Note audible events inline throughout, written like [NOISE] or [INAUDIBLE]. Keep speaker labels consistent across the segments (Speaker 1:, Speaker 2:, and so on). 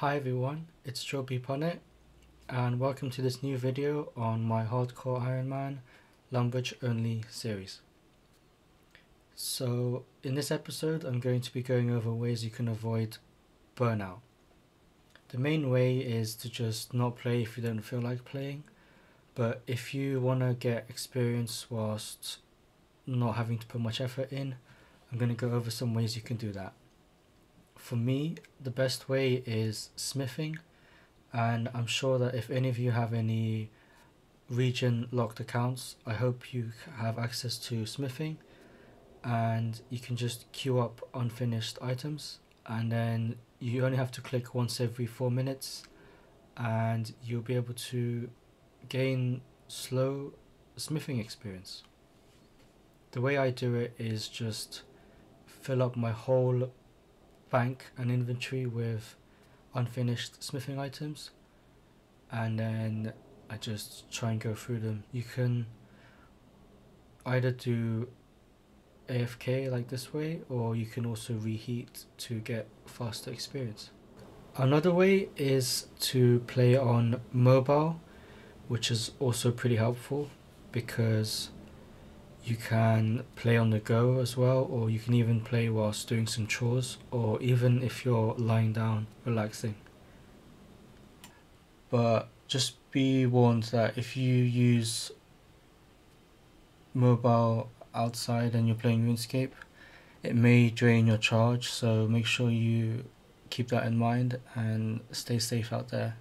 Speaker 1: Hi everyone, it's Joe B. And welcome to this new video on my Hardcore Ironman Lumby Only series. So in this episode I'm going to be going over ways you can avoid burnout. The main way is to just not play if you don't feel like playing, but if you want to get experience whilst not having to put much effort in, I'm going to go over some ways you can do that for me, the best way is smithing, and I'm sure that if any of you have any region locked accounts, I hope you have access to smithing, and you can just queue up unfinished items, and then you only have to click once every four minutes, and you'll be able to gain slow smithing experience. The way I do it is just fill up my whole bank an inventory with unfinished smithing items and then I just try and go through them. You can either do AFK like this way or you can also reheat to get faster experience. Another way is to play on mobile which is also pretty helpful because you can play on the go as well, or you can even play whilst doing some chores, or even if you're lying down relaxing. But just be warned that if you use mobile outside and you're playing RuneScape, it may drain your charge, so make sure you keep that in mind and stay safe out there.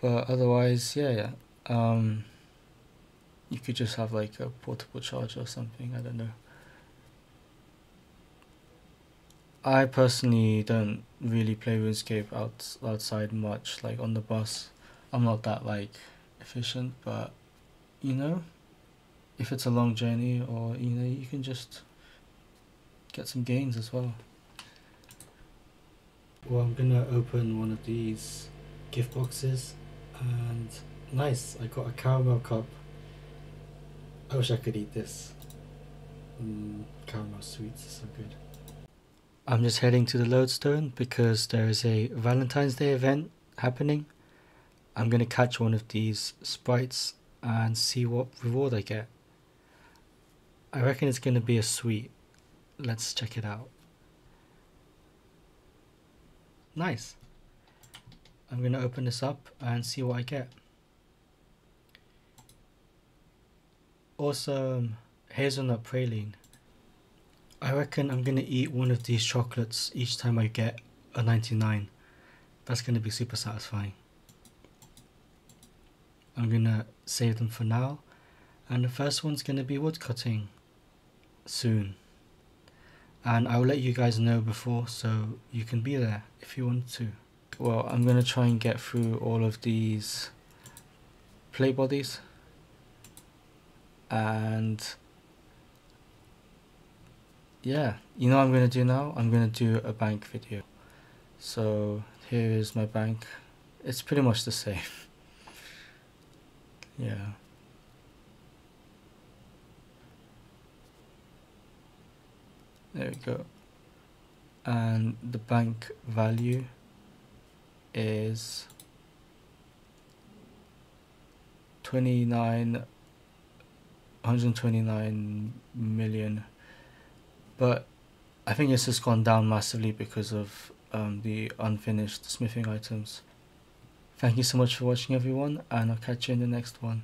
Speaker 1: But otherwise, yeah, yeah. Um, you could just have like a portable charger or something, I don't know. I personally don't really play RuneScape out outside much, like on the bus. I'm not that like efficient, but you know, if it's a long journey or you know, you can just get some gains as well. Well, I'm gonna open one of these gift boxes and nice, I got a caramel cup I wish I could eat this. Mm, caramel sweets are so good. I'm just heading to the lodestone because there is a Valentine's Day event happening. I'm going to catch one of these sprites and see what reward I get. I reckon it's going to be a sweet. Let's check it out. Nice. I'm going to open this up and see what I get. Awesome um, hazelnut praline. I reckon I'm gonna eat one of these chocolates each time I get a 99. That's gonna be super satisfying. I'm gonna save them for now. And the first one's gonna be woodcutting soon. And I'll let you guys know before so you can be there if you want to. Well, I'm gonna try and get through all of these plate bodies and yeah you know I'm gonna do now? I'm gonna do a bank video. So here is my bank. It's pretty much the same. [LAUGHS] Yeah. There we go. And the bank value is 29 129 million but I think it's just gone down massively because of um, the unfinished smithing items. Thank you so much for watching everyone and I'll catch you in the next one.